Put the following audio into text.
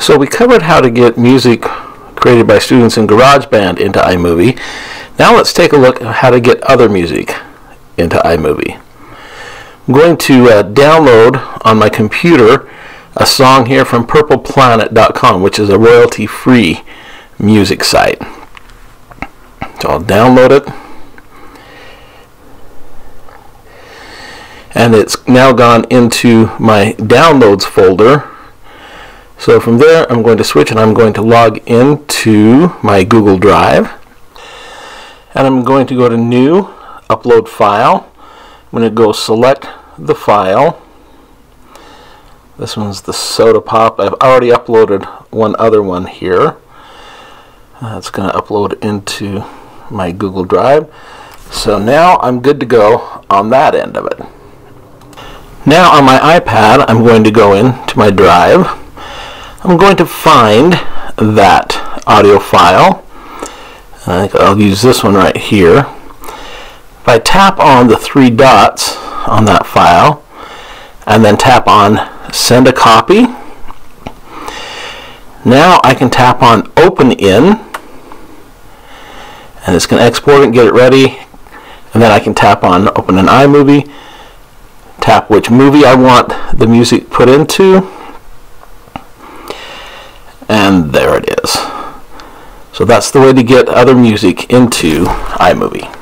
So we covered how to get music created by students in GarageBand into iMovie. Now let's take a look at how to get other music into iMovie. I'm going to uh, download on my computer a song here from purpleplanet.com which is a royalty-free music site. So I'll download it. And it's now gone into my downloads folder so from there, I'm going to switch and I'm going to log into my Google Drive. And I'm going to go to New, Upload File. I'm going to go select the file. This one's the Soda Pop. I've already uploaded one other one here. That's going to upload into my Google Drive. So now I'm good to go on that end of it. Now on my iPad, I'm going to go into my drive I'm going to find that audio file. I I'll use this one right here. If I tap on the three dots on that file and then tap on send a copy, now I can tap on open in and it's going to export and get it ready and then I can tap on open an iMovie, tap which movie I want the music put into and there it is. So that's the way to get other music into iMovie.